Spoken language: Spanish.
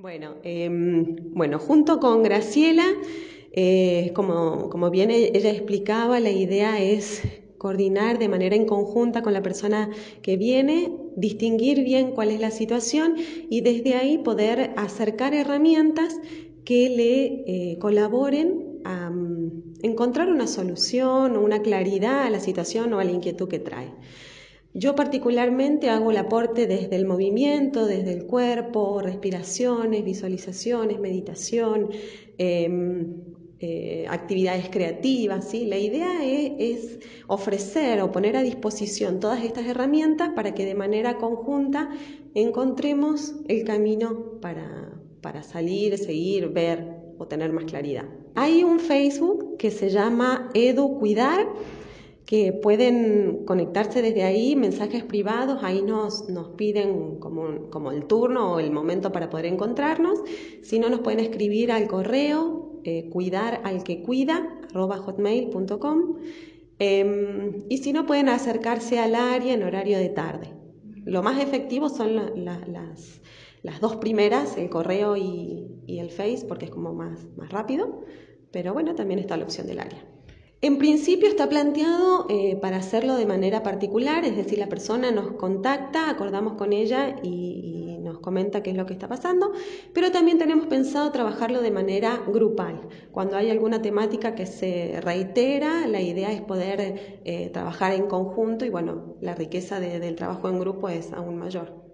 Bueno, em, bueno, junto con Graciela, eh, como, como bien e-, ella explicaba, la idea es coordinar de manera en conjunta con la persona que viene, distinguir bien cuál es la situación y desde ahí poder acercar herramientas que le eh, colaboren a mm, encontrar una solución o una claridad a la situación o a la inquietud que trae. Yo particularmente hago el aporte desde el movimiento, desde el cuerpo, respiraciones, visualizaciones, meditación, em, eh, actividades creativas. ¿sí? La idea es, ofrecer o poner a disposición todas estas herramientas para que de manera conjunta encontremos el camino para, para salir, seguir, ver o tener más claridad. Hay un Facebook que se llama Edu Cuidar que pueden conectarse desde ahí, mensajes privados, ahí nos, nos piden como, como, el turno o el momento para poder encontrarnos. Si no, nos pueden escribir al correo eh, cuidar al que cuida, hotmail.com. Em, y si no, pueden acercarse al área en horario de tarde. Lo más efectivo son las, las, dos primeras, el correo y, y el Face, porque es como más, más rápido. Pero bueno, también está la opción del área. En principio está planteado eh, para hacerlo de manera particular, es decir, la persona nos contacta, acordamos con ella y, nos comenta qué es lo que está pasando, pero también tenemos pensado trabajarlo de manera grupal. Cuando hay alguna temática que se reitera, la idea es poder eh, trabajar en conjunto y bueno, la riqueza del trabajo en grupo es aún mayor.